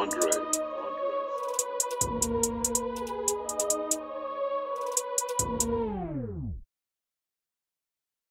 Andre.